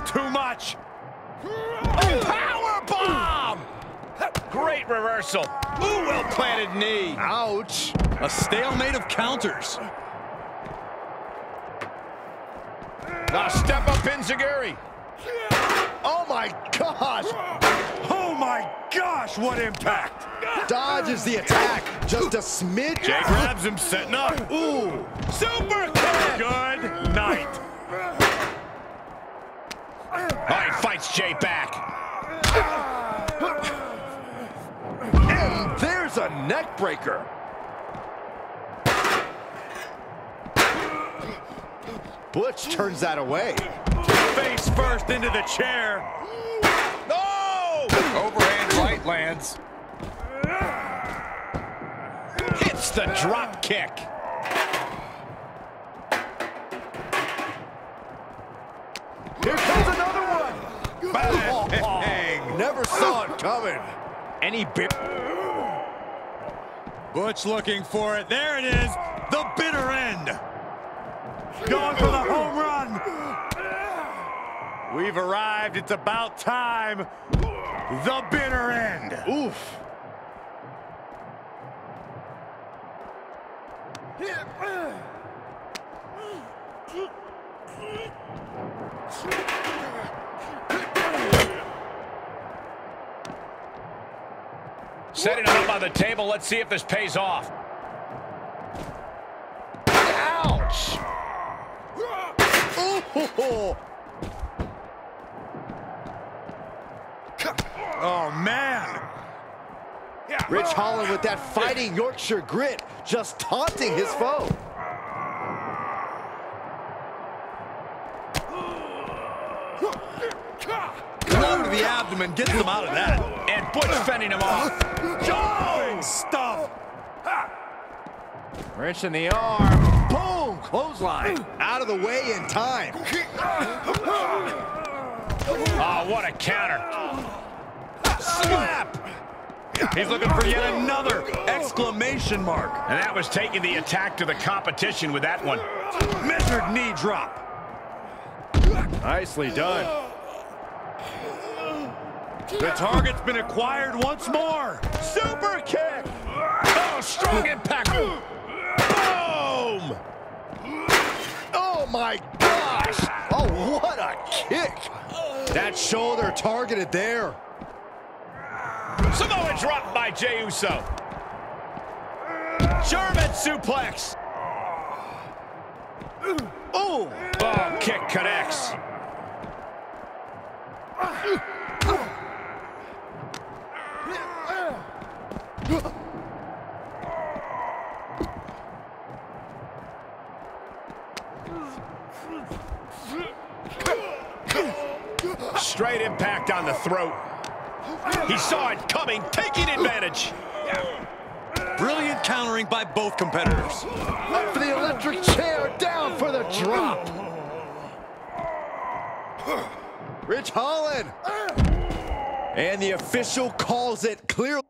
It's too much. Oh, power bomb! Great reversal. Ooh, well-planted knee. Ouch. A stalemate of counters. Now step up Enzuigiri. Oh, my gosh. Oh my gosh, what impact! Dodges the attack. Just a smidge. Jey grabs him, setting up. Ooh. Super kick. Good night. Oh, he fights Jey back. And there's a neck breaker. Butch turns that away. Face first into the chair. No! Overhand right lands. Hits the drop kick. Bang! Never saw it coming. Any bit. Butch looking for it. There it is. The bitter end. Going for the home run. We've arrived. It's about time. The bitter end. Oof. Setting it up on the table. Let's see if this pays off. Ouch! Ooh. Oh, man. Ridge Holland with that fighting Yorkshire grit, just taunting his foe. Blow to the abdomen gets them out of that. Butch fending him off. Big stuff. Wrench in the arm. Boom! Clothesline. Out of the way in time. Oh, what a counter. Slap. He's looking for yet another exclamation mark. And that was taking the attack to the competition with that one. Measured knee drop. Nicely done. The target's been acquired once more. Super kick. Oh, strong impact. Boom! Oh my gosh. Oh, what a kick. That shoulder targeted there. Samoa drop by Jey Uso. German suplex. Ooh. Oh, kick connects. Straight impact on the throat. He saw it coming, taking advantage. Brilliant countering by both competitors. Up for the electric chair, down for the drop. Ridge Holland. And the official calls it clearly.